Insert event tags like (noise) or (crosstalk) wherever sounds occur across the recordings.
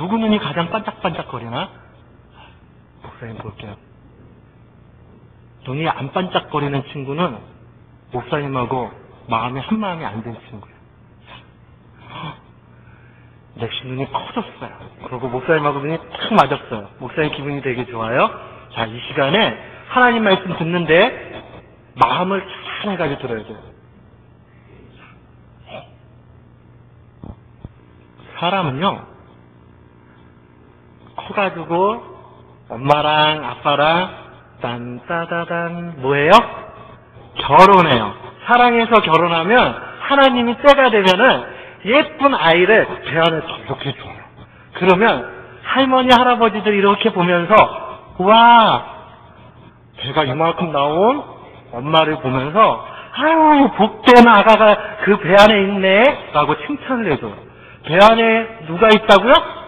누구 눈이 가장 반짝반짝거리나? 목사님 볼게요. 눈이 안 반짝거리는 친구는 목사님하고 마음이 한 마음이 안 된 친구예요. (gasps) 역시 눈이 커졌어요. 그리고 목사님하고 눈이 탁 맞았어요. 목사님 기분이 되게 좋아요. 자, 이 시간에 하나님 말씀 듣는데 마음을 잘 해가지고 들어야 돼요. 사람은요, 커가지고 엄마랑 아빠랑 딴따다단 뭐예요? 결혼해요. 사랑해서 결혼하면 하나님이 때가 되면은 예쁜 아이를 배 안에 이렇게 줘요. 그러면 할머니 할아버지들 이렇게 보면서 와 배가 이만큼 나온 엄마를 보면서 아유 복된 아가가 그 배 안에 있네 라고 칭찬을 해줘요. 배 안에 누가 있다고요?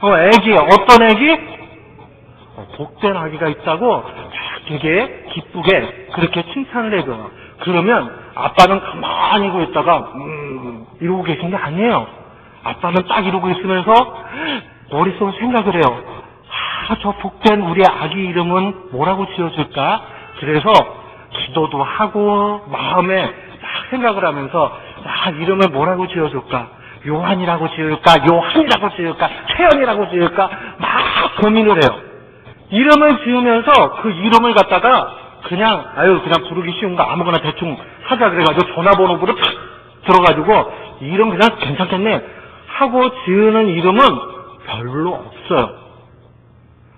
어 애기 어떤 애기? 어, 복된 아기가 있다고 되게 기쁘게 그렇게 칭찬을 해줘요. 그러면 아빠는 가만히 이러고 있다가 음 이러고 계신 게 아니에요. 아빠는 딱 이러고 있으면서 머릿속에 생각을 해요. 아, 저 복된 우리 아기 이름은 뭐라고 지어줄까? 그래서 기도도 하고 마음에 딱 생각을 하면서 아, 이름을 뭐라고 지어줄까? 요한이라고 지을까? 요한이라고 지을까? 태연이라고 지을까? 막 고민을 해요. 이름을 지으면서 그 이름을 갖다가 그냥 아유 그냥 부르기 쉬운 거 아무거나 대충 하자 그래가지고 전화번호부를 탁 들어가지고 이름 그냥 괜찮겠네 하고 지으는 이름은 별로 없어요.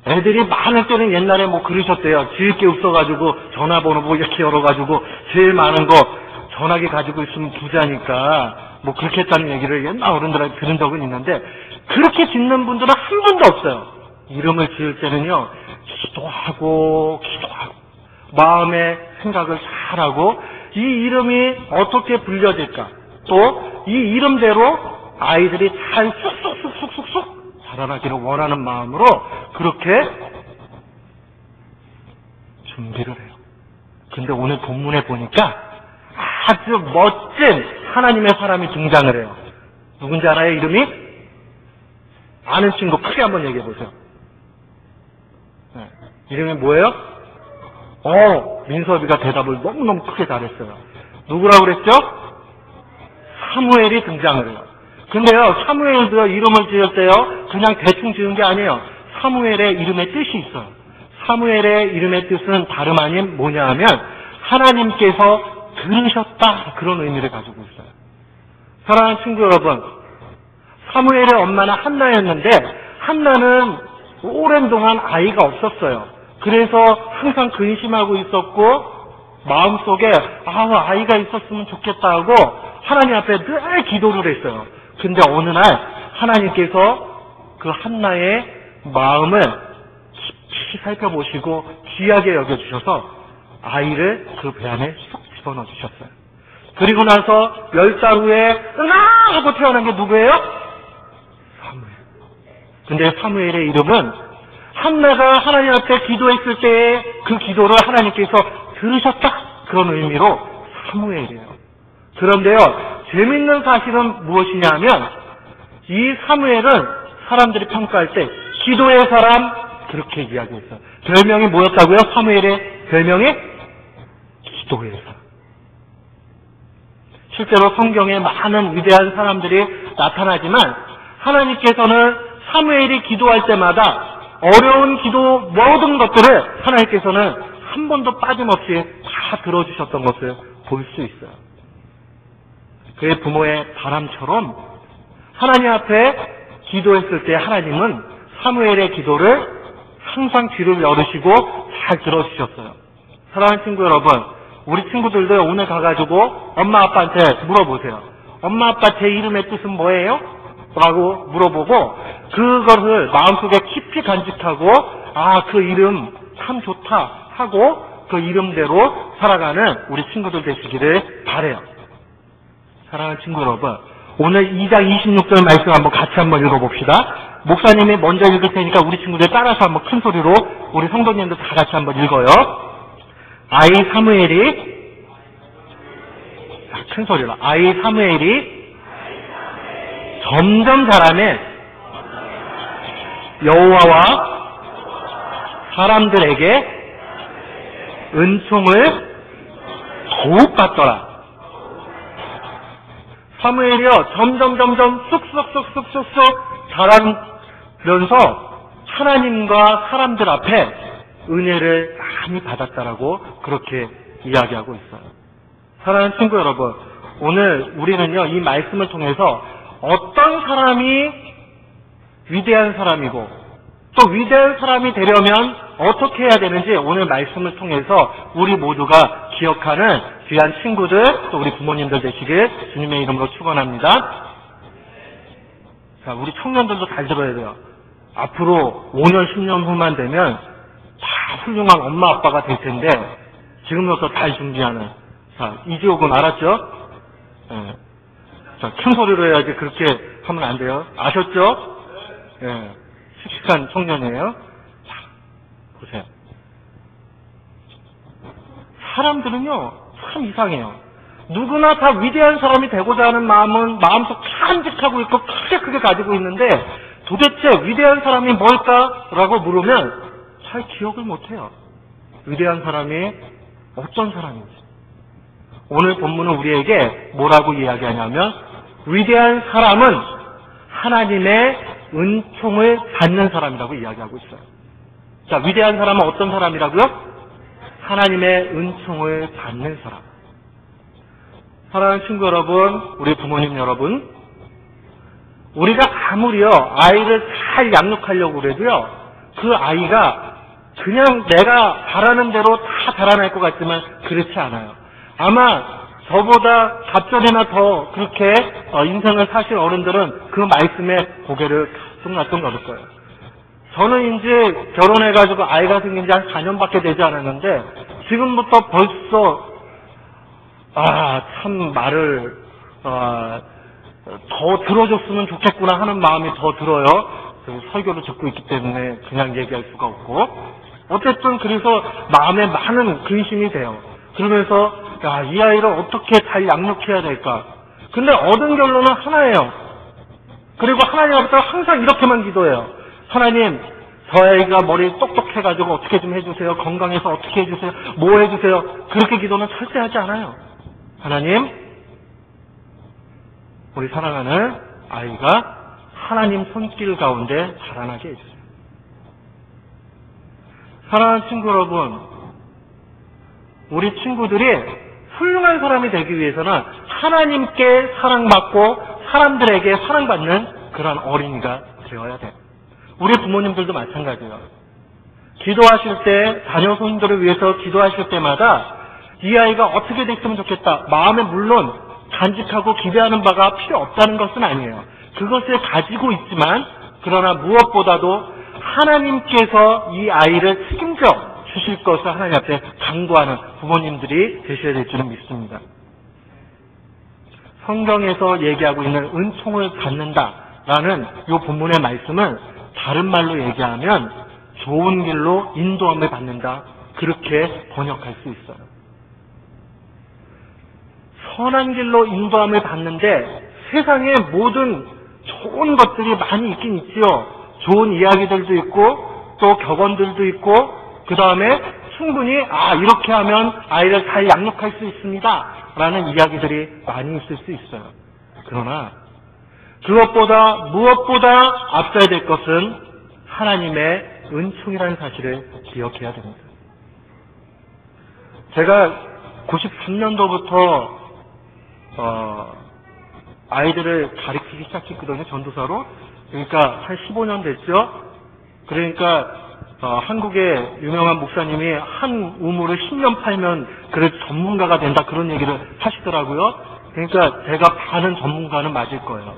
애들이 많을 때는 옛날에 뭐 그러셨대요. 지을 게 없어가지고 전화번호 뭐 이렇게 열어가지고 제일 많은 거 전화기 가지고 있으면 부자니까 뭐 그렇게 했다는 얘기를 옛날 어른들한테 들은 적은 있는데 그렇게 짓는 분들은 한 분도 없어요. 이름을 지을 때는요 기도하고 기도하고 마음의 생각을 잘하고 이 이름이 어떻게 불려질까 또 이 이름대로 아이들이 잘 쑥쑥쑥쑥쑥쑥 자라나기를 원하는 마음으로 그렇게 준비를 해요. 근데 오늘 본문에 보니까 아주 멋진 하나님의 사람이 등장을 해요. 누군지 알아요, 이름이? 아는 친구 크게 한번 얘기해 보세요. 네. 이름이 뭐예요? 어, 민섭이가 대답을 너무너무 크게 잘했어요. 누구라고 그랬죠? 사무엘이 등장을 해요. 근데요, 사무엘도 이름을 지을 때요, 그냥 대충 지은 게 아니에요. 사무엘의 이름의 뜻이 있어요. 사무엘의 이름의 뜻은 다름 아닌 뭐냐 하면, 하나님께서 들으셨다. 그런 의미를 가지고 있어요. 사랑하는 친구 여러분, 사무엘의 엄마는 한나였는데, 한나는 오랜 동안 아이가 없었어요. 그래서 항상 근심하고 있었고, 마음속에, 아, 아이가 있었으면 좋겠다 하고, 하나님 앞에 늘 기도를 했어요. 근데 어느 날, 하나님께서 그 한나의 마음을 깊이 살펴보시고, 귀하게 여겨주셔서, 아이를 그 배 안에 쏙 집어넣어 주셨어요. 그리고 나서 열 달 후에, 으아! 하고 태어난 게 누구예요? 사무엘. 근데 사무엘의 이름은 한나가 하나님 앞에 기도했을 때의 그 기도를 하나님께서 들으셨다. 그런 의미로 사무엘이에요. 그런데요, 재밌는 사실은 무엇이냐 하면, 이 사무엘은 사람들이 평가할 때, 기도의 사람, 그렇게 이야기했어요. 별명이 뭐였다고요? 사무엘의 별명이? 기도의 사람. 실제로 성경에 많은 위대한 사람들이 나타나지만, 하나님께서는 사무엘이 기도할 때마다 어려운 기도 모든 것들을 하나님께서는 한 번도 빠짐없이 다 들어주셨던 것을 볼 수 있어요. 그의 부모의 바람처럼 하나님 앞에 기도했을 때 하나님은 사무엘의 기도를 항상 귀를 열으시고 잘 들어주셨어요. 사랑하는 친구 여러분, 우리 친구들도 오늘 가가지고 엄마 아빠한테 물어보세요. 엄마 아빠 제 이름의 뜻은 뭐예요? 라고 물어보고 그것을 마음속에 깊이 간직하고 아 그 이름 참 좋다 하고 그 이름대로 살아가는 우리 친구들 되시기를 바래요. 사랑하는 친구 여러분, 오늘 2장 26절 말씀 한번 같이 한번 읽어봅시다. 목사님이 먼저 읽을 테니까 우리 친구들 따라서 한번 큰 소리로 우리 성도님들 다 같이 한번 읽어요. 아이 사무엘이? 큰 소리로. 아이 사무엘이? 점점 자라매 여호와와 사람들에게 은총을 더욱 받더라. 사무엘이요 점점 점점 쑥쑥쑥쑥쑥쑥 자라면서 하나님과 사람들 앞에 은혜를 많이 받았다라고 그렇게 이야기하고 있어요. 사랑하는 친구 여러분, 오늘 우리는요 이 말씀을 통해서 어떤 사람이 위대한 사람이고 또 위대한 사람이 되려면 어떻게 해야 되는지 오늘 말씀을 통해서 우리 모두가 기억하는 귀한 친구들 또 우리 부모님들 되시길 주님의 이름으로 축원합니다. 자, 우리 청년들도 잘 들어야 돼요. 앞으로 5년, 10년 후만 되면 다 훌륭한 엄마 아빠가 될 텐데 지금부터 잘 준비하는 자 이지옥은 알았죠? 예. 자, 큰 소리로 해야지 그렇게 하면 안 돼요. 아셨죠? 예. 씩씩한 청년이에요. 자, 보세요. 사람들은요, 참 이상해요. 누구나 다 위대한 사람이 되고자 하는 마음은 마음속 간직하고 있고 크게 크게 가지고 있는데 도대체 위대한 사람이 뭘까라고 물으면 잘 기억을 못해요. 위대한 사람이 어떤 사람인지. 오늘 본문은 우리에게 뭐라고 이야기하냐면 위대한 사람은 하나님의 은총을 받는 사람이라고 이야기하고 있어요. 자, 위대한 사람은 어떤 사람이라고요? 하나님의 은총을 받는 사람. 사랑하는 친구 여러분, 우리 부모님 여러분, 우리가 아무리요, 아이를 잘 양육하려고 그래도요, 그 아이가 그냥 내가 바라는 대로 다 자라날 것 같지만 그렇지 않아요. 아마 저보다 갑절이나 더 그렇게 어, 인생을 사실 어른들은 그 말씀에 고개를 뚱나뚱 거릴 거예요. 저는 이제 결혼해가지고 아이가 생긴 지 한 4년밖에 되지 않았는데 지금부터 벌써 아 참 말을 어, 더 들어줬으면 좋겠구나 하는 마음이 더 들어요. 설교를 듣고 있기 때문에 그냥 얘기할 수가 없고 어쨌든 그래서 마음에 많은 근심이 돼요. 그러면서 야, 이 아이를 어떻게 잘 양육해야 될까? 근데 얻은 결론은 하나예요. 그리고 하나님 앞에 항상 이렇게만 기도해요. 하나님, 저 아이가 머리 똑똑해가지고 어떻게 좀 해주세요. 건강해서 어떻게 해주세요. 뭐 해주세요. 그렇게 기도는 절대 하지 않아요. 하나님, 우리 사랑하는 아이가 하나님 손길 가운데 자라나게 해주세요. 사랑하는 친구 여러분, 우리 친구들이 훌륭한 사람이 되기 위해서는 하나님께 사랑받고 사람들에게 사랑받는 그런 어린이가 되어야 돼. 우리 부모님들도 마찬가지예요. 기도하실 때 자녀 손들을 위해서 기도하실 때마다 이 아이가 어떻게 됐으면 좋겠다. 마음에 물론 간직하고 기대하는 바가 필요 없다는 것은 아니에요. 그것을 가지고 있지만 그러나 무엇보다도 하나님께서 이 아이를 책임져 주실 것을 하나님 앞에 강구하는 부모님들이 되셔야 될 줄은 믿습니다. 성경에서 얘기하고 있는 은총을 받는다라는 이 본문의 말씀은 다른 말로 얘기하면 좋은 길로 인도함을 받는다. 그렇게 번역할 수 있어요. 선한 길로 인도함을 받는데 세상에 모든 좋은 것들이 많이 있긴 있지요. 좋은 이야기들도 있고 또 격언들도 있고 그 다음에 충분히 아 이렇게 하면 아이를 잘 양육할 수 있습니다. 라는 이야기들이 많이 있을 수 있어요. 그러나 그것보다 무엇보다 앞서야 될 것은 하나님의 은총이라는 사실을 기억해야 됩니다. 제가 93년도부터 어, 아이들을 가르치기 시작했거든요, 전도사로. 그러니까 한 15년 됐죠? 그러니까 어, 한국의 유명한 목사님이 한 우물을 10년 팔면 그래 전문가가 된다 그런 얘기를 하시더라고요. 그러니까 제가 반은 전문가는 맞을 거예요.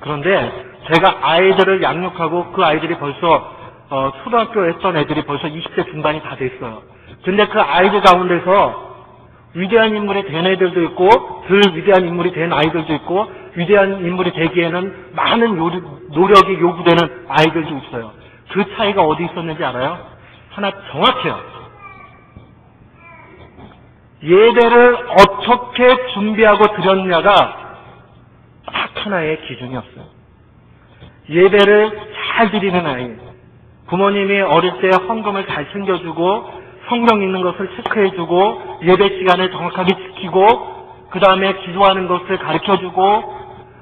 그런데 제가 아이들을 양육하고 그 아이들이 벌써 어, 초등학교 했던 애들이 벌써 20대 중반이 다 됐어요. 근데 그 아이들 가운데서 위대한 인물이 된 애들도 있고 덜 위대한 인물이 된 아이들도 있고 위대한 인물이 되기에는 많은 요리, 노력이 요구되는 아이들도 있어요. 그 차이가 어디 있었는지 알아요? 하나 정확해요. 예배를 어떻게 준비하고 드렸냐가 딱 하나의 기준이었어요. 예배를 잘 드리는 아이, 부모님이 어릴 때 헌금을 잘 챙겨주고 성경 읽는 것을 체크해주고 예배 시간을 정확하게 지키고 그 다음에 기도하는 것을 가르쳐주고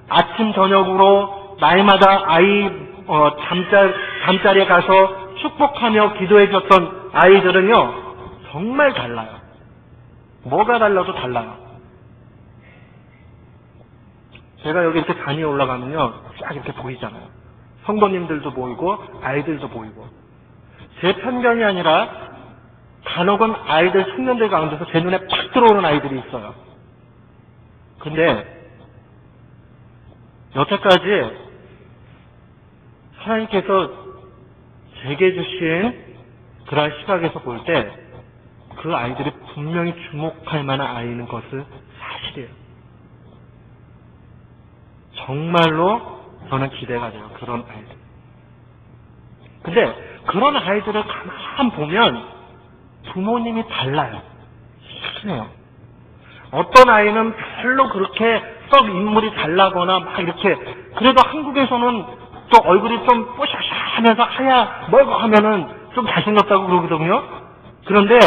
아침 저녁으로 날마다 아이 어, 잠자, 잠자리에 가서 축복하며 기도해 줬던 아이들은요 정말 달라요. 뭐가 달라도 달라요. 제가 여기 이렇게 단위에 올라가면요 쫙 이렇게 보이잖아요. 성도님들도 보이고 아이들도 보이고 제 편견이 아니라 간혹은 아이들 청년들 가운데서 제 눈에 팍 들어오는 아이들이 있어요. 근데 여태까지 하나님께서 제게 주신 그러한 시각에서 볼 때 그 아이들이 분명히 주목할 만한 아이는 것은 사실이에요. 정말로 저는 기대가 돼요. 그런 아이들. 근데 그런 아이들을 가만 보면 부모님이 달라요. 희한해요. 어떤 아이는 별로 그렇게 썩 인물이 달라거나 막 이렇게 그래도 한국에서는 또 얼굴이 좀 뽀샤샤하면서 하야 뭐고 하면은 좀 잘생겼다고 그러거든요. 그런데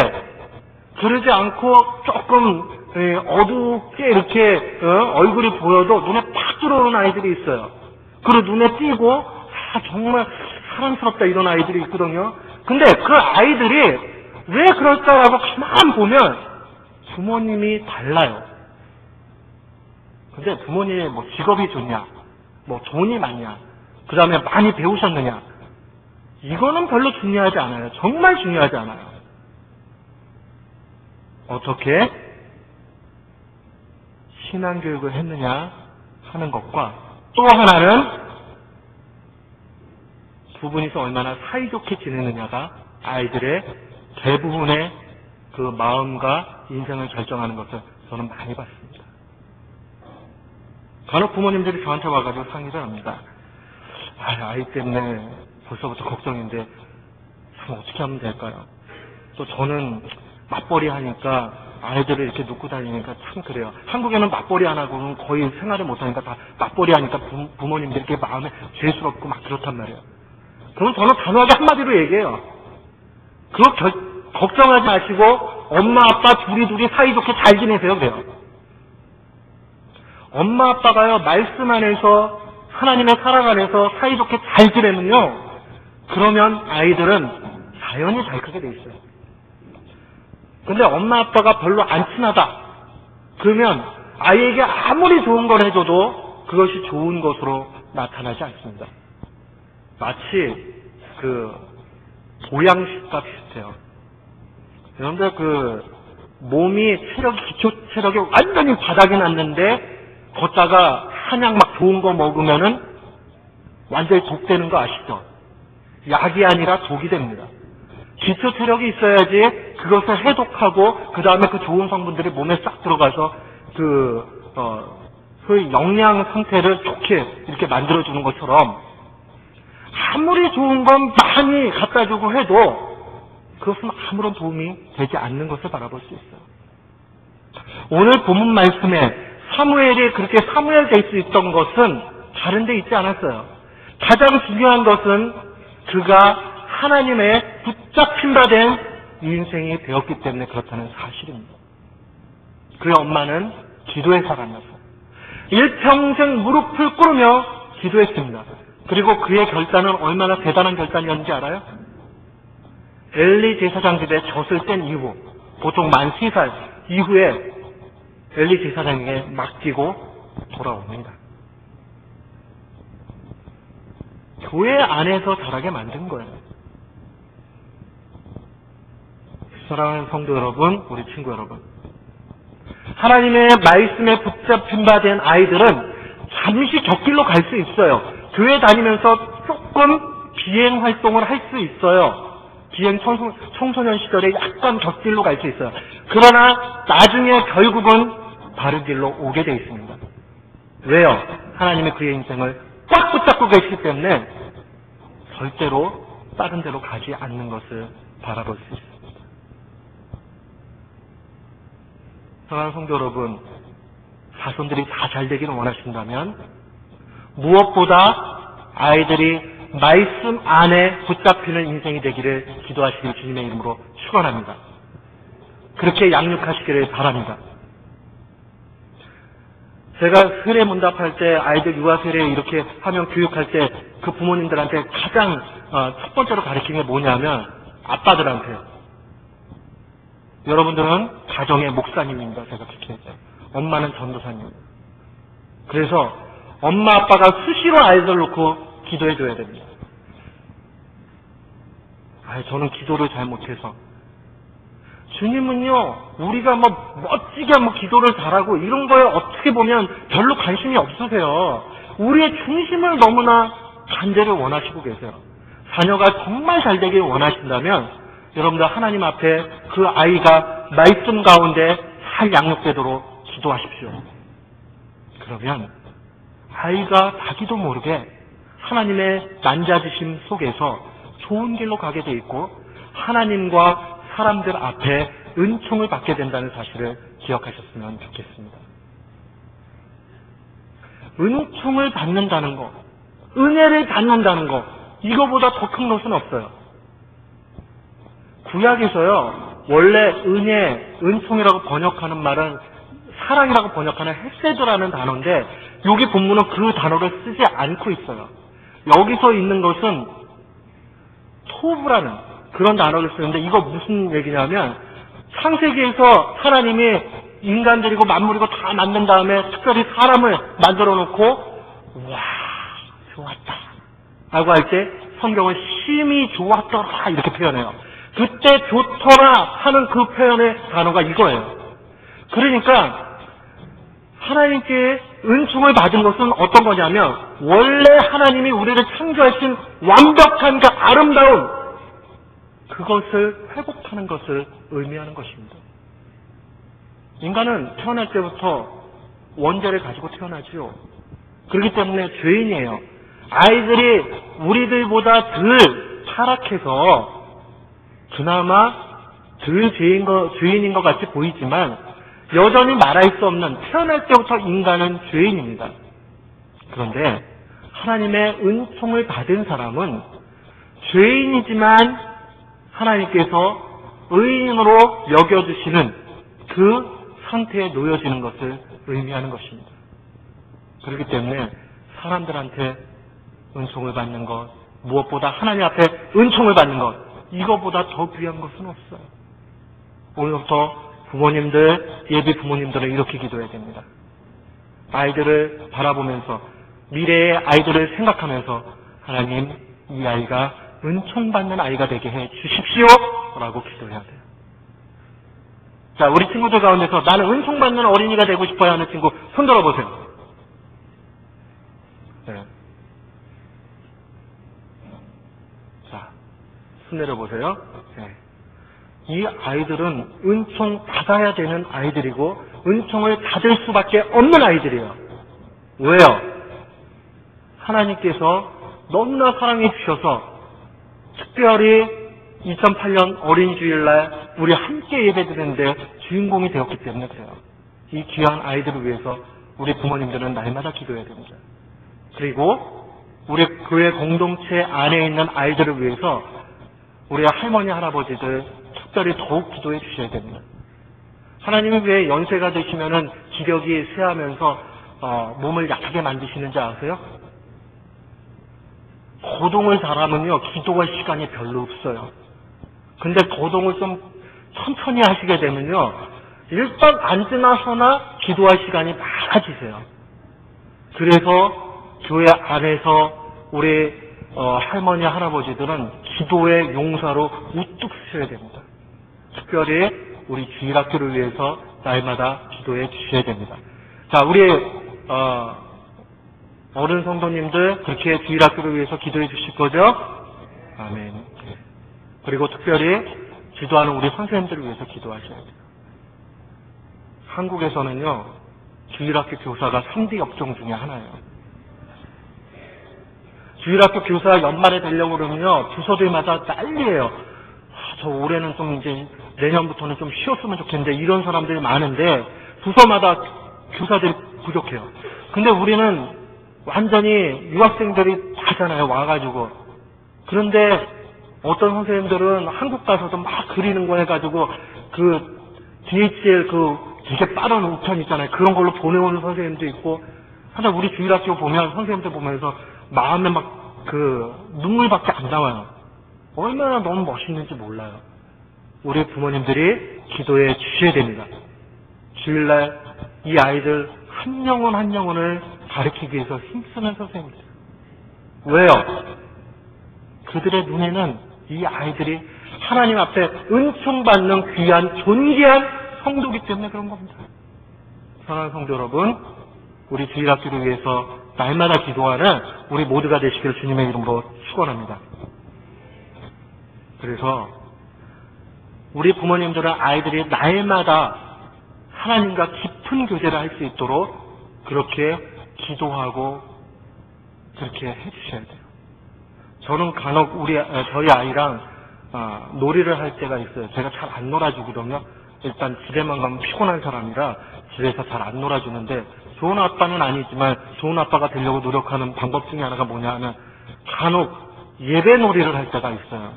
그러지 않고 조금 예, 어둡게 이렇게 어, 얼굴이 보여도 눈에 팍 들어오는 아이들이 있어요. 그리고 눈에 띄고 아, 정말 사랑스럽다 이런 아이들이 있거든요. 근데 그 아이들이 왜 그럴까라고 가만 보면 부모님이 달라요. 근데 부모님의 뭐 직업이 좋냐, 뭐 돈이 많냐, 그 다음에 많이 배우셨느냐, 이거는 별로 중요하지 않아요. 정말 중요하지 않아요. 어떻게 신앙교육을 했느냐 하는 것과 또 하나는 두 분이서 얼마나 사이좋게 지내느냐가 아이들의 대부분의 그 마음과 인생을 결정하는 것을 저는 많이 봤습니다. 간혹 부모님들이 저한테 와가지고 상의를 합니다. 아, 아이 때문에 벌써부터 걱정인데 참 어떻게 하면 될까요? 또 저는 맞벌이 하니까 아이들을 이렇게 놓고 다니니까 참 그래요. 한국에는 맞벌이 안 하고는 거의 생활을 못 하니까 다 맞벌이 하니까 부, 모님들이 이렇게 마음에 죄스럽고 막 그렇단 말이에요. 그럼 저는 단호하게 한마디로 얘기해요. 그거 결, 걱정하지 마시고 엄마 아빠 둘이 둘이 사이좋게 잘 지내세요 그래요. 엄마 아빠가요 말씀 안에서 하나님의 사랑 안에서 사이좋게 잘 지내면요 그러면 아이들은 자연히 잘 크게 돼 있어요. 근데 엄마 아빠가 별로 안 친하다. 그러면 아이에게 아무리 좋은 걸 해줘도 그것이 좋은 것으로 나타나지 않습니다. 마치 그 보양식과 비슷해요. 그런데 그 몸이 체력 기초 체력이 완전히 바닥에 났는데 걷다가 한약 막 좋은 거 먹으면은 완전히 독되는 거 아시죠? 약이 아니라 독이 됩니다. 기초 체력이 있어야지 그것을 해독하고 그 다음에 그 좋은 성분들이 몸에 싹 들어가서 그 어, 소위 영양 상태를 좋게 이렇게 만들어주는 것처럼 아무리 좋은 건 많이 갖다 주고 해도 그것은 아무런 도움이 되지 않는 것을 바라볼 수 있어요. 오늘 본문 말씀에 사무엘이 그렇게 사무엘 될 수 있던 것은 다른 데 있지 않았어요. 가장 중요한 것은 그가 하나님의 붙잡힌 바 된 인생이 되었기 때문에 그렇다는 사실입니다. 그의 엄마는 기도의 사람이었어. 일평생 무릎을 꿇으며 기도했습니다. 그리고 그의 결단은 얼마나 대단한 결단이었는지 알아요? 엘리 제사장 집에 젖을 뗀 이후, 보통 만 3살 이후에 엘리 제사장에게 맡기고 돌아옵니다. 교회 안에서 자라게 만든 거예요. 사랑하는 성도 여러분, 우리 친구 여러분. 하나님의 말씀에 붙잡힌 바 된 아이들은 잠시 곁길로 갈 수 있어요. 교회 다니면서 조금 비행 활동을 할 수 있어요. 청소, 청소년 시절에 약간 곁길로 갈 수 있어요. 그러나 나중에 결국은 바른 길로 오게 되어 있습니다. 왜요? 하나님의 그의 인생을 꽉 붙잡고 계시기 때문에 절대로 다른 데로 가지 않는 것을 바라볼 수 있습니다. 사랑하는 성도 여러분, 자손들이 다 잘 되기를 원하신다면 무엇보다 아이들이 말씀 안에 붙잡히는 인생이 되기를 기도하시길 주님의 이름으로 축원합니다. 그렇게 양육하시기를 바랍니다. 제가 세례 문답할 때 아이들 유아 세례 이렇게 하면 교육할 때 그 부모님들한테 가장 어, 첫 번째로 가르치는 게 뭐냐면 아빠들한테 여러분들은 가정의 목사님입니다. 제가 그렇게 했죠. 엄마는 전도사님. 그래서 엄마 아빠가 수시로 아이들 놓고 기도해 줘야 됩니다. 아, 저는 기도를 잘 못해서 주님은요, 우리가 뭐 멋지게 뭐 기도를 잘하고 이런 거에 어떻게 보면 별로 관심이 없으세요. 우리의 중심을 너무나 간절히 원하시고 계세요. 자녀가 정말 잘 되길 원하신다면 여러분들 하나님 앞에 그 아이가 말씀 가운데 잘 양육되도록 기도하십시오. 그러면 아이가 자기도 모르게 하나님의 만자지심 속에서 좋은 길로 가게 돼 있고 하나님과 사람들 앞에 은총을 받게 된다는 사실을 기억하셨으면 좋겠습니다. 은총을 받는다는 것, 은혜를 받는다는 것, 이거보다 더 큰 것은 없어요. 구약에서요, 원래 은혜, 은총이라고 번역하는 말은 사랑이라고 번역하는 헤세드라는 단어인데, 여기 본문은 그 단어를 쓰지 않고 있어요. 여기서 있는 것은 토브라는 그런 단어를 쓰는데 이거 무슨 얘기냐면 창세기에서 하나님이 인간 들이고 만물이고 다 만든 다음에 특별히 사람을 만들어 놓고 와 좋았다 라고 할 때 성경은 심히 좋았더라 이렇게 표현해요. 그때 좋더라 하는 그 표현의 단어가 이거예요. 그러니까 하나님께 은총을 받은 것은 어떤 거냐면 원래 하나님이 우리를 창조하신 완벽한 그 아름다운 그것을 회복하는 것을 의미하는 것입니다. 인간은 태어날 때부터 원죄를 가지고 태어나지요. 그렇기 때문에 죄인이에요. 아이들이 우리들보다 덜 타락해서 그나마 덜 죄인 거, 죄인인 것 같이 보이지만 여전히 말할 수 없는 태어날 때부터 인간은 죄인입니다. 그런데 하나님의 은총을 받은 사람은 죄인이지만 하나님께서 의인으로 여겨주시는 그 상태에 놓여지는 것을 의미하는 것입니다. 그렇기 때문에 사람들한테 은총을 받는 것, 무엇보다 하나님 앞에 은총을 받는 것, 이거보다 더 귀한 것은 없어요. 오늘부터 부모님들, 예비 부모님들은 이렇게 기도해야 됩니다. 아이들을 바라보면서, 미래의 아이들을 생각하면서, 하나님, 이 아이가 은총받는 아이가 되게 해 주십시오. 라고 기도해야 돼요. 자, 우리 친구들 가운데서 나는 은총받는 어린이가 되고 싶어요 하는 친구 손 들어보세요. 네. 자, 손 내려보세요. 네. 이 아이들은 은총 받아야 되는 아이들이고 은총을 받을 수밖에 없는 아이들이에요. 왜요? 하나님께서 너무나 사랑해 주셔서 특별히 2008년 어린 주일날 우리 함께 예배드리는데 주인공이 되었기 때문에 그래요. 이 귀한 아이들을 위해서 우리 부모님들은 날마다 기도해야 됩니다. 그리고 우리 교회 공동체 안에 있는 아이들을 위해서 우리 할머니 할아버지들 특별히 더욱 기도해 주셔야 됩니다. 하나님은 왜 연세가 되시면은 기력이 쇠하면서 어, 몸을 약하게 만드시는지 아세요? 고동을 잘하면요, 기도할 시간이 별로 없어요. 근데 고동을 좀 천천히 하시게 되면요, 일단 앉으나서나 기도할 시간이 많아지세요. 그래서 교회 안에서 우리 어, 할머니, 할아버지들은 기도의 용사로 우뚝 서셔야 됩니다. 특별히 우리 주일학교를 위해서 날마다 기도해 주셔야 됩니다. 자, 우리 어, 어른 성도님들 그렇게 주일학교를 위해서 기도해 주실 거죠? 아멘. 그리고 특별히 기도하는 우리 선생님들을 위해서 기도하셔야 돼요. 한국에서는요, 주일학교 교사가 3대 업종 중에 하나예요. 주일학교 교사 연말에 되려고 그러면요, 부서들마다 난리예요. 아, 저 올해는 좀 이제 내년부터는 좀 쉬었으면 좋겠는데 이런 사람들이 많은데 부서마다 교사들이 부족해요. 근데 우리는 완전히 유학생들이 하잖아요. 와가지고 그런데 어떤 선생님들은 한국 가서도 막 그리는 거 해가지고 그 DHL 그 되게 빠른 우편 있잖아요. 그런 걸로 보내오는 선생님도 있고 하나 우리 주일학교 보면 선생님들 보면서 마음에 막 그 눈물밖에 안 나와요. 얼마나 너무 멋있는지 몰라요. 우리 부모님들이 기도해 주셔야 됩니다. 주일날 이 아이들 한 영혼 한 영혼을 가르치기 위해서 힘쓰는 선생님들. 왜요? 그들의 눈에는 이 아이들이 하나님 앞에 은총받는 귀한 존귀한 성도기 때문에 그런 겁니다. 사랑하는 성도 여러분, 우리 주일 학교를 위해서 날마다 기도하는 우리 모두가 되시길 주님의 이름으로 축원합니다. 그래서 우리 부모님들은 아이들이 날마다 하나님과 깊은 교제를 할 수 있도록 그렇게 기도하고 그렇게 해주셔야 돼요. 저는 간혹 우리 저희 아이랑 어, 놀이를 할 때가 있어요. 제가 잘 안 놀아주거든요. 일단 집에만 가면 피곤한 사람이라 집에서 잘 안 놀아주는데 좋은 아빠는 아니지만 좋은 아빠가 되려고 노력하는 방법 중에 하나가 뭐냐 하면 간혹 예배 놀이를 할 때가 있어요.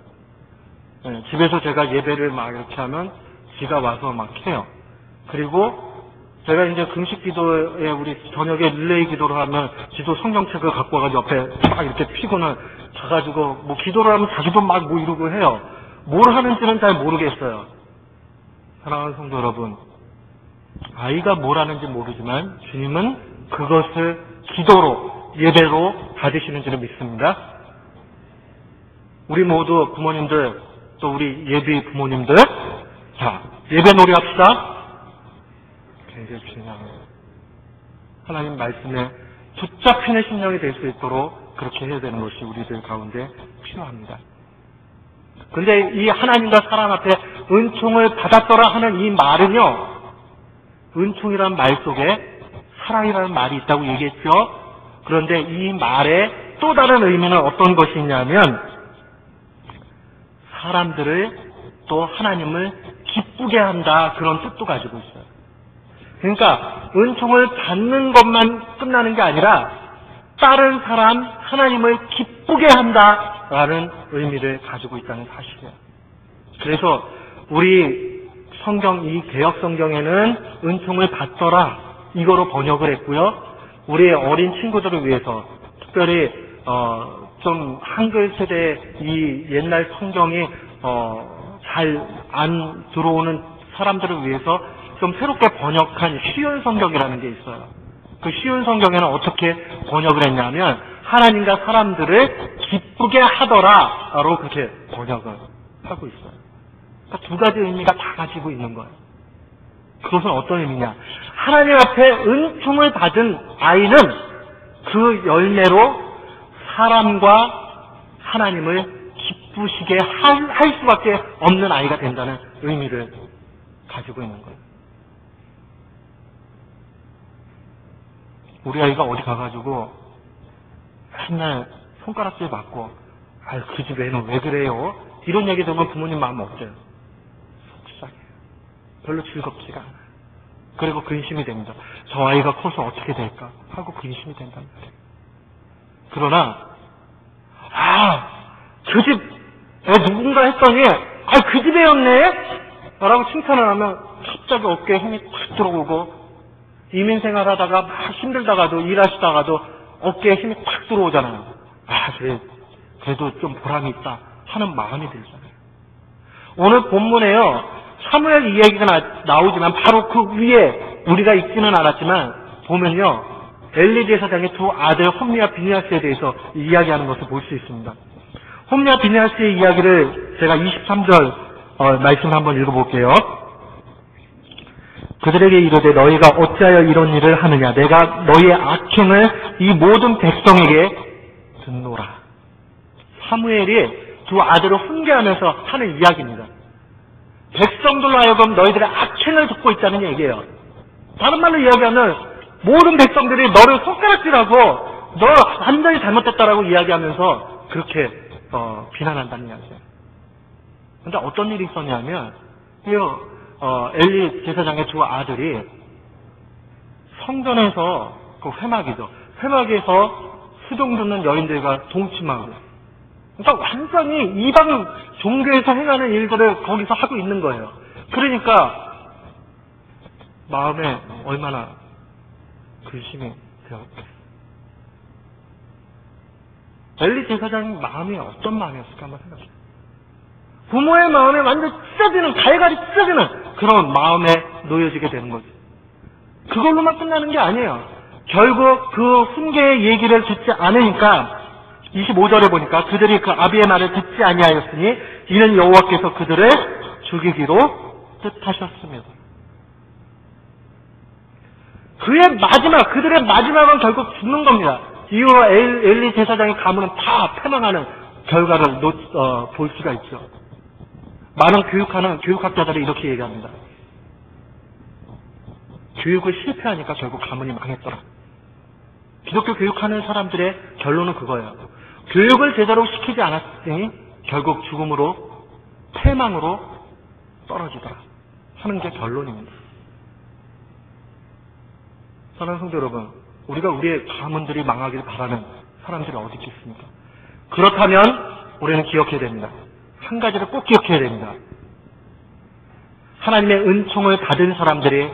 네, 집에서 제가 예배를 막 이렇게 하면 지가 와서 막 해요. 그리고 제가 이제 금식 기도에 우리 저녁에 릴레이 기도를 하면 지도 성경책을 갖고 와가지고 옆에 막 이렇게 피고는 가가지고 뭐 기도를 하면 자기도 막 뭐 이러고 해요. 뭘 하는지는 잘 모르겠어요. 사랑하는 성도 여러분, 아이가 뭘 하는지 모르지만 주님은 그것을 기도로 예배로 받으시는 줄을 믿습니다. 우리 모두 부모님들 또 우리 예비 부모님들 자 예배 놀이 합시다. 굉장히 중요합니다. 하나님 말씀에 붙잡히는 심령이 될 수 있도록 그렇게 해야 되는 것이 우리들 가운데 필요합니다. 근데 이 하나님과 사람 앞에 은총을 받았더라 하는 이 말은요, 은총이라는 말 속에 사랑이라는 말이 있다고 얘기했죠. 그런데 이 말의 또 다른 의미는 어떤 것이 있냐면, 사람들을 또 하나님을 기쁘게 한다 그런 뜻도 가지고 있어요. 그러니까 은총을 받는 것만 끝나는 게 아니라 다른 사람 하나님을 기쁘게 한다라는 의미를 가지고 있다는 사실이에요. 그래서 우리 성경 이 개혁 성경에는 은총을 받더라 이거로 번역을 했고요. 우리 어린 친구들을 위해서 특별히 어, 좀 한글 세대 이 옛날 성경이 어, 잘 안 들어오는 사람들을 위해서 좀 새롭게 번역한 쉬운 성경이라는 게 있어요. 그 쉬운 성경에는 어떻게 번역을 했냐면 하나님과 사람들을 기쁘게 하더라로 그렇게 번역을 하고 있어요. 그러니까 두 가지 의미가 다 가지고 있는 거예요. 그것은 어떤 의미냐? 하나님 앞에 은총을 받은 아이는 그 열매로 사람과 하나님을 기쁘시게 할, 할 수밖에 없는 아이가 된다는 의미를 가지고 있는 거예요. 우리 아이가 어디 가가지고 맨날 손가락질 맞고 아유 그 집 애는 왜 그래요? 이런 얘기 들으면 부모님 마음 어때요? 속상해. 별로 즐겁지가 않아요. 그리고 근심이 됩니다. 저 아이가 커서 어떻게 될까? 하고 근심이 된단 말이에요. 그러나 아, 그집애 누군가 했더니 아, 그집 애였네? 라고 칭찬을 하면 갑자기 어깨에 힘이 탁 들어오고 이민 생활 하다가 막 힘들다가도 일하시다가도 어깨에 힘이 탁 들어오잖아요. 아, 그래. 그래도 좀 보람이 있다 하는 마음이 들잖아요. 오늘 본문에요. 사무엘 이야기가 나, 오지만 바로 그 위에 우리가 읽지는 않았지만 보면요. 엘리 제사장의 두 아들 홈리와 비니아스에 대해서 이야기하는 것을 볼 수 있습니다. 홈리와 비니아스의 이야기를 제가 23절 어, 말씀 한번 읽어볼게요. 그들에게 이르되 너희가 어찌하여 이런 일을 하느냐 내가 너희의 악행을 이 모든 백성에게 듣노라. 사무엘이 두 아들을 훈계하면서 하는 이야기입니다. 백성들로 하여금 너희들의 악행을 듣고 있다는 얘기예요. 다른 말로 이야기하면 모든 백성들이 너를 손가락질하고 너 완전히 잘못됐다라고 이야기하면서 그렇게 어, 비난한다는 이야기예요. 근데 어떤 일이 있었냐면 이 어, 엘리 제사장의 두 아들이 성전에서 그 회막이죠. 회막에서 수종 듣는 여인들과 동침하고 그러니까 완전히 이방 종교에서 행하는 일들을 거기서 하고 있는 거예요. 그러니까 마음에 얼마나 근심이 되었겠어요. 엘리 제사장 마음이 어떤 마음이었을까 한번 생각해. 부모의 마음에 완전 찢어지는, 갈갈이 찢어지는 그런 마음에 놓여지게 되는 거죠. 그걸로만 끝나는 게 아니에요. 결국 그 훈계의 얘기를 듣지 않으니까 25절에 보니까 그들이 그 아비의 말을 듣지 아니하였으니 이는 여호와께서 그들을 죽이기로 뜻하셨습니다. 그의 마지막, 그들의 마지막은 결국 죽는 겁니다. 이후로 엘리 제사장의 가문은 다 패망하는 결과를 놓, 어, 볼 수가 있죠. 많은 교육하는 교육학자들이 이렇게 얘기합니다. 교육을 실패하니까 결국 가문이 망했더라. 기독교 교육하는 사람들의 결론은 그거예요. 교육을 제대로 시키지 않았으니 결국 죽음으로 패망으로 떨어지더라 하는 게 결론입니다. 사랑하는 성도 여러분, 우리가 우리의 가문들이 망하길 바라는 사람들이 어디 있겠습니까? 그렇다면 우리는 기억해야 됩니다. 한 가지를 꼭 기억해야 됩니다. 하나님의 은총을 받은 사람들이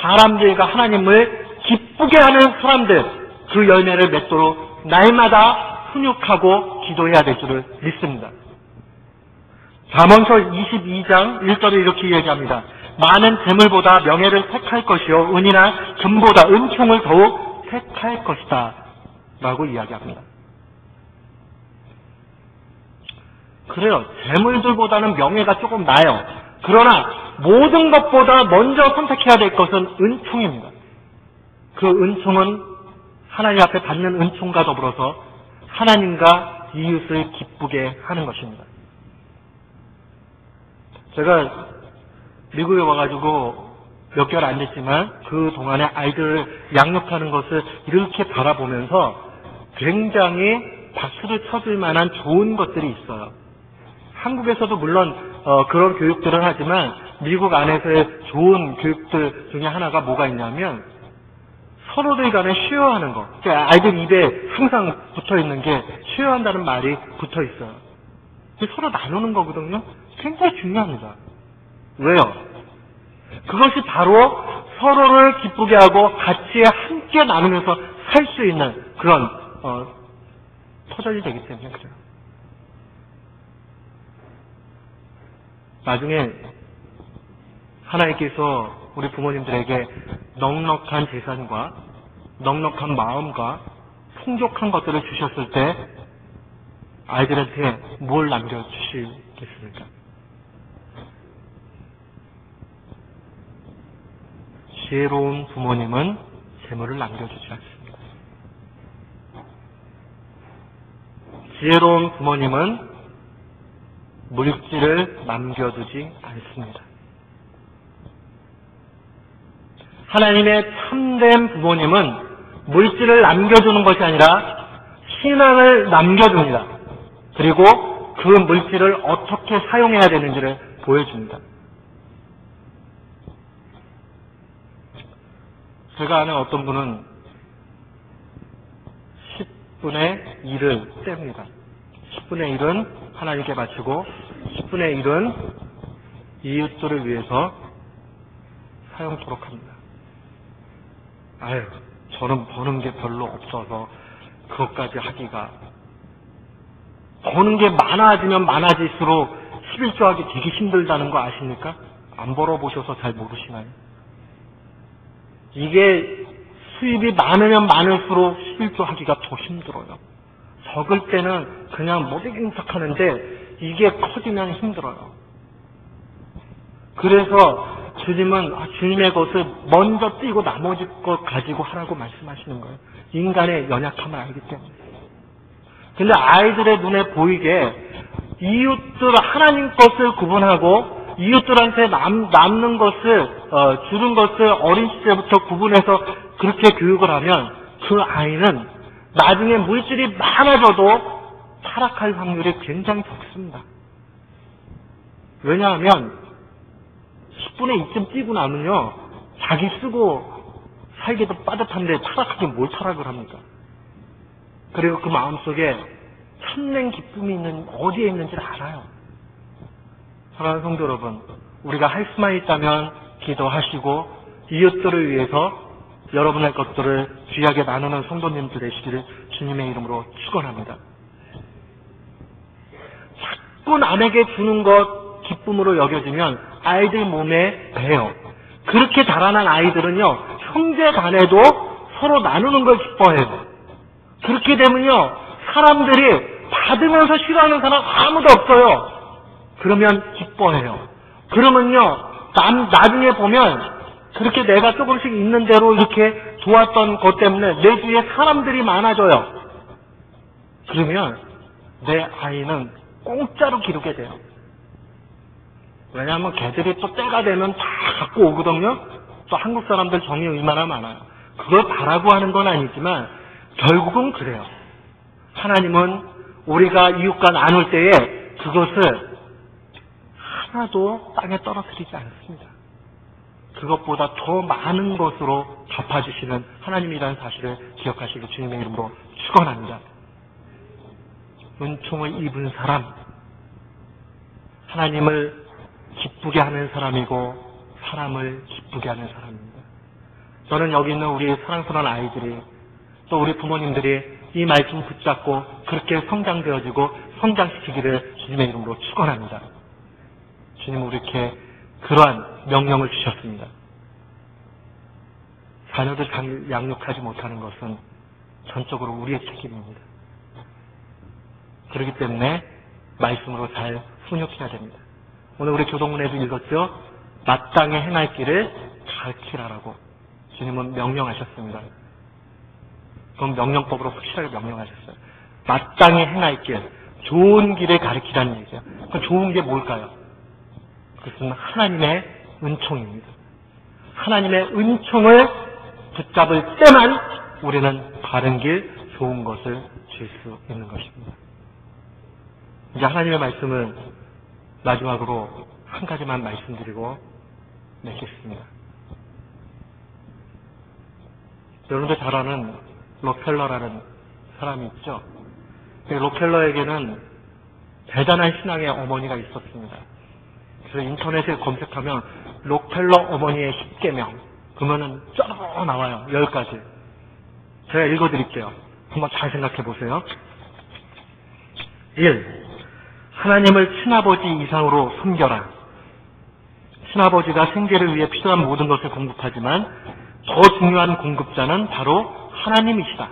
사람들과 하나님을 기쁘게 하는 사람들 그 열매를 맺도록 날마다 훈육하고 기도해야 될 줄을 믿습니다. 잠언서 22장 1절에 이렇게 얘기합니다. 많은 재물보다 명예를 택할 것이요 은이나 금보다 은총을 더욱 택할 것이다 라고 이야기합니다. 그래요. 재물들보다는 명예가 조금 나아요. 그러나 모든 것보다 먼저 선택해야 될 것은 은총입니다. 그 은총은 하나님 앞에 받는 은총과 더불어서 하나님과 이웃을 기쁘게 하는 것입니다. 제가 미국에 와가지고 몇 개월 안 됐지만 그 동안에 아이들을 양육하는 것을 이렇게 바라보면서 굉장히 박수를 쳐줄 만한 좋은 것들이 있어요. 한국에서도 물론 어, 그런 교육들을 하지만 미국 안에서의 좋은 교육들 중에 하나가 뭐가 있냐면 서로들 간에 쉐어하는 거. 그러니까 아이들 입에 항상 붙어 있는 게 쉐어한다는 말이 붙어 있어요. 서로 나누는 거거든요. 굉장히 중요합니다. 왜요? 그것이 바로 서로를 기쁘게 하고 같이 함께 나누면서 살 수 있는 그런 어, 터전이 되기 때문에 그래요. 나중에 하나님께서 우리 부모님들에게 넉넉한 재산과 넉넉한 마음과 풍족한 것들을 주셨을 때 아이들한테 뭘 남겨주시겠습니까? 지혜로운 부모님은 재물을 남겨주지 않습니다. 지혜로운 부모님은 물질을 남겨두지 않습니다. 하나님의 참된 부모님은 물질을 남겨주는 것이 아니라 신앙을 남겨줍니다. 그리고 그 물질을 어떻게 사용해야 되는지를 보여줍니다. 제가 아는 어떤 분은 10분의 1을 뗍니다. 10분의 1은 하나님께 바치고 10분의 1은 이웃들을 위해서 사용토록 합니다. 아유, 저는 버는 게 별로 없어서 그것까지 하기가 버는 게 많아지면 많아질수록 11조하기 되게 힘들다는 거 아십니까? 안 벌어보셔서 잘 모르시나요? 이게 수입이 많으면 많을수록 11조 하기가 더 힘들어요. 적을 때는 그냥 못 이긴 척 하는데 이게 커지면 힘들어요. 그래서 주님은 아, 주님의 것을 먼저 띄고 나머지 것 가지고 하라고 말씀하시는 거예요. 인간의 연약함을 알기 때문에. 근데 아이들의 눈에 보이게 이웃들 하나님 것을 구분하고 이웃들한테 남, 남는 것을 어, 주는 것을 어린 시절부터 구분해서 그렇게 교육을 하면 그 아이는 나중에 물질이 많아져도 타락할 확률이 굉장히 적습니다. 왜냐하면 10분의 2쯤 뛰고 나면요 자기 쓰고 살기도 빠듯한데 타락하게 뭘 타락을 합니까? 그리고 그 마음속에 참된 기쁨이 있는 어디에 있는지를 알아요. 사랑하는 성도 여러분, 우리가 할 수만 있다면 기도하시고 이웃들을 위해서 여러분의 것들을 귀하게 나누는 성도님들 되시기를 주님의 이름으로 축원합니다. 자꾸 남에게 주는 것 기쁨으로 여겨지면 아이들 몸에 배요. 그렇게 자라난 아이들은요, 형제 간에도 서로 나누는 걸 기뻐해요. 그렇게 되면요, 사람들이 받으면서 싫어하는 사람 아무도 없어요. 그러면 기뻐해요. 그러면요, 남, 나중에 보면 그렇게 내가 조금씩 있는 대로 이렇게 좋았던 것 때문에 내 주위에 사람들이 많아져요. 그러면 내 아이는 공짜로 기르게 돼요. 왜냐하면 걔들이 또 때가 되면 다 갖고 오거든요. 또 한국 사람들 정이 얼마나 많아요. 그걸 바라고 하는 건 아니지만 결국은 그래요. 하나님은 우리가 이웃과 나눌 때에 그것을 하나도 땅에 떨어뜨리지 않습니다. 그것보다 더 많은 것으로 갚아주시는 하나님이라는 사실을 기억하시기 주님의 이름으로 축원합니다. 은총을 입은 사람, 하나님을 기쁘게 하는 사람이고 사람을 기쁘게 하는 사람입니다. 저는 여기 있는 우리 사랑스러운 아이들이 또 우리 부모님들이 이 말씀 붙잡고 그렇게 성장되어지고 성장시키기를 주님의 이름으로 축원합니다. 주님 우리에게 그러한 명령을 주셨습니다. 자녀들 양육하지 못하는 것은 전적으로 우리의 책임입니다. 그렇기 때문에 말씀으로 잘 훈육해야 됩니다. 오늘 우리 교동문에도 읽었죠? 마땅히 행할 길을 가르치라라고 주님은 명령하셨습니다. 그건 명령법으로 확실하게 명령하셨어요. 마땅히 행할 길, 좋은 길을 가르치라는 얘기죠. 그 좋은 게 뭘까요? 그것은 하나님의 은총입니다. 하나님의 은총을 붙잡을 때만 우리는 바른 길, 좋은 것을 줄 수 있는 것입니다. 이제 하나님의 말씀을 마지막으로 한 가지만 말씀드리고 맺겠습니다. 여러분들 잘 아는 로켈러라는 사람이 있죠. 그 로켈러에게는 대단한 신앙의 어머니가 있었습니다. 그래서 인터넷에 검색하면 록펠러 어머니의 10개명 그러면은 쫙 나와요. 10가지. 제가 읽어드릴게요. 한번 잘 생각해 보세요. 1. 하나님을 친아버지 이상으로 섬겨라. 친아버지가 생계를 위해 필요한 모든 것을 공급하지만 더 중요한 공급자는 바로 하나님이시다.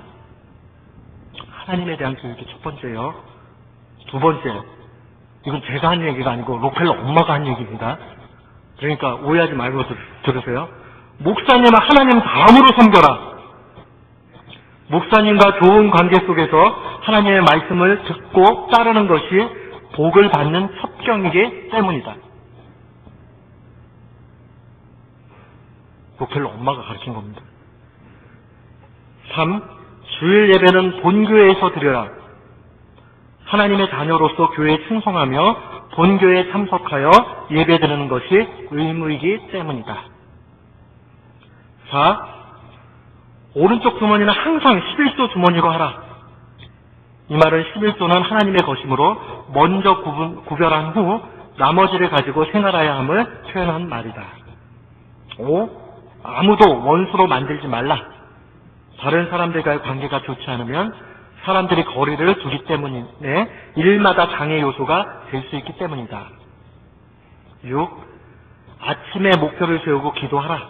하나님에 대한 교육이 첫 번째요. 두 번째, 이건 제가 한 얘기가 아니고 로펠러 엄마가 한 얘기입니다. 그러니까 오해하지 말고 들으세요. 목사님은 하나님 다음으로 섬겨라. 목사님과 좋은 관계 속에서 하나님의 말씀을 듣고 따르는 것이 복을 받는 첩경이기 때문이다. 로펠러 엄마가 가르친 겁니다. 3. 주일 예배는 본교회에서 드려라. 하나님의 자녀로서 교회에 충성하며 본교회에 참석하여 예배드리는 것이 의무이기 때문이다. 4. 오른쪽 주머니는 항상 11조 주머니로 하라. 이 말은 11조는 하나님의 것이므로 먼저 구분, 구별한 후 나머지를 가지고 생활해야 함을 표현한 말이다. 5. 아무도 원수로 만들지 말라. 다른 사람들과의 관계가 좋지 않으면 사람들이 거리를 두기 때문에 일마다 장애 요소가 될 수 있기 때문이다. 6. 아침에 목표를 세우고 기도하라.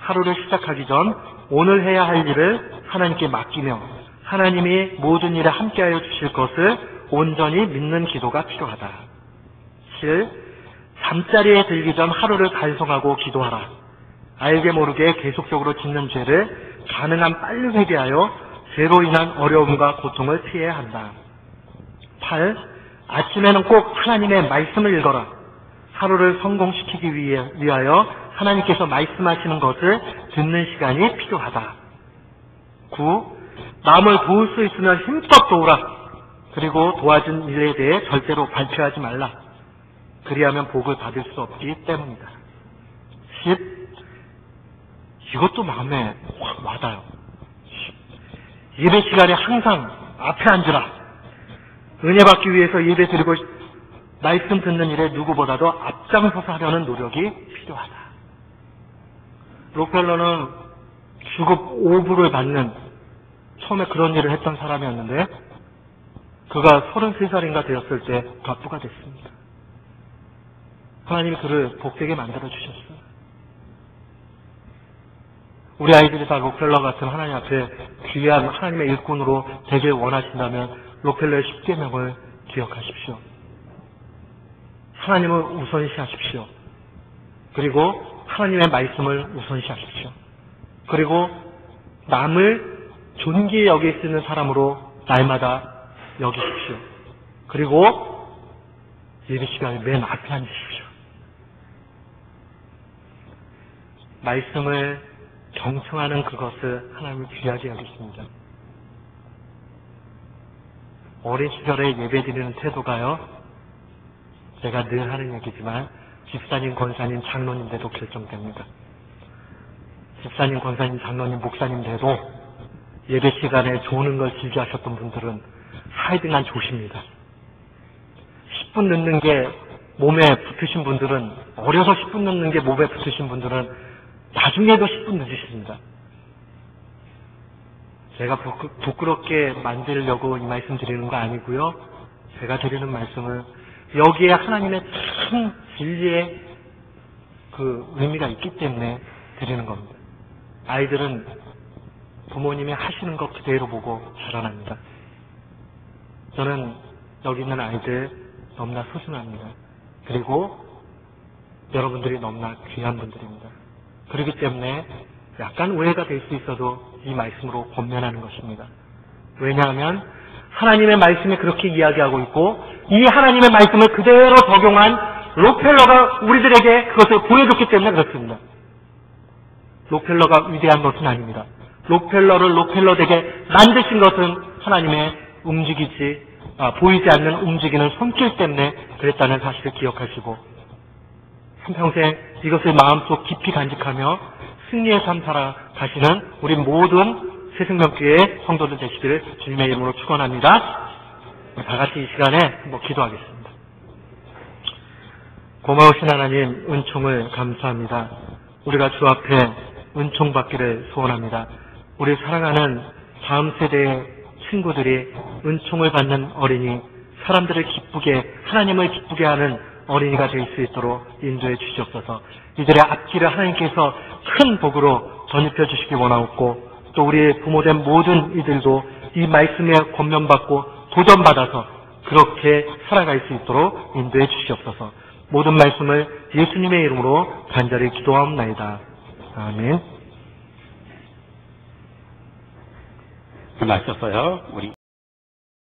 하루를 시작하기 전 오늘 해야 할 일을 하나님께 맡기며 하나님이 모든 일에 함께하여 주실 것을 온전히 믿는 기도가 필요하다. 7. 잠자리에 들기 전 하루를 간성하고 기도하라. 알게 모르게 계속적으로 짓는 죄를 가능한 빨리 회개하여 죄로 인한 어려움과 고통을 피해야 한다. 8. 아침에는 꼭 하나님의 말씀을 읽어라. 하루를 성공시키기 위하여 하나님께서 말씀하시는 것을 듣는 시간이 필요하다. 9. 남을 도울 수 있으면 힘껏 도우라. 그리고 도와준 일에 대해 절대로 발표하지 말라. 그리하면 복을 받을 수 없기 때문이다. 10. 이것도 마음에 확 와닿아요. 예배 시간에 항상 앞에 앉으라. 은혜 받기 위해서 예배 드리고 말씀 듣는 일에 누구보다도 앞장서서 하려는 노력이 필요하다. 록펠러는 주급 5부를 받는 처음에 그런 일을 했던 사람이었는데 그가 33살인가 되었을 때 갑부가 됐습니다. 하나님이 그를 복되게 만들어 주셨어요. 우리 아이들이 다 록펠러 같은 하나님 앞에 귀한 하나님의 일꾼으로 되길 원하신다면 록펠러의 10계명을 기억하십시오. 하나님을 우선시하십시오. 그리고 하나님의 말씀을 우선시하십시오. 그리고 남을 존귀히 여길 수 있는 사람으로 날마다 여기십시오. 그리고 예배 시간에 맨 앞에 앉으십시오. 말씀을 경청하는 그것을 하나님이 귀하게 여기십니다. 어린 시절에 예배 드리는 태도가요, 제가 늘 하는 얘기지만, 집사님, 권사님, 장로님들도 결정됩니다. 집사님, 권사님, 장로님, 목사님들도 예배 시간에 조는 걸 즐겨 하셨던 분들은 하이등한 조십니다. 10분 늦는 게 몸에 붙으신 분들은, 어려서 10분 늦는 게 몸에 붙으신 분들은 나중에도 10분 늦으십니다. 제가 부끄럽게 만들려고 이 말씀 드리는 거 아니고요. 제가 드리는 말씀은 여기에 하나님의 참 진리의 그 의미가 있기 때문에 드리는 겁니다. 아이들은 부모님이 하시는 것 그대로 보고 자라납니다. 저는 여기 있는 아이들 너무나 소중합니다. 그리고 여러분들이 너무나 귀한 분들입니다. 그렇기 때문에 약간 오해가 될 수 있어도 이 말씀으로 권면하는 것입니다. 왜냐하면 하나님의 말씀이 그렇게 이야기하고 있고 이 하나님의 말씀을 그대로 적용한 록펠러가 우리들에게 그것을 보여줬기 때문에 그렇습니다. 록펠러가 위대한 것은 아닙니다. 록펠러를 록펠러 되게 만드신 것은 하나님의 움직이지 아, 보이지 않는 움직이는 손길 때문에 그랬다는 사실을 기억하시고 한평생 이것을 마음속 깊이 간직하며 승리의 삶 살아가시는 우리 모든 새생명교회 성도들 되시기를 주님의 이름으로 축원합니다. 다 같이 이 시간에 뭐 기도하겠습니다. 고마우신 하나님 은총을 감사합니다. 우리가 주 앞에 은총 받기를 소원합니다. 우리 사랑하는 다음 세대의 친구들이 은총을 받는 어린이, 사람들을 기쁘게 하나님을 기쁘게 하는 어린이가 될 수 있도록 인도해 주시옵소서. 이들의 앞길을 하나님께서 큰 복으로 전입해 주시기 원하옵고 또 우리 부모된 모든 이들도 이 말씀에 권면받고 도전받아서 그렇게 살아갈 수 있도록 인도해 주시옵소서. 모든 말씀을 예수님의 이름으로 간절히 기도하옵나이다. 아멘. 말씀어요 우리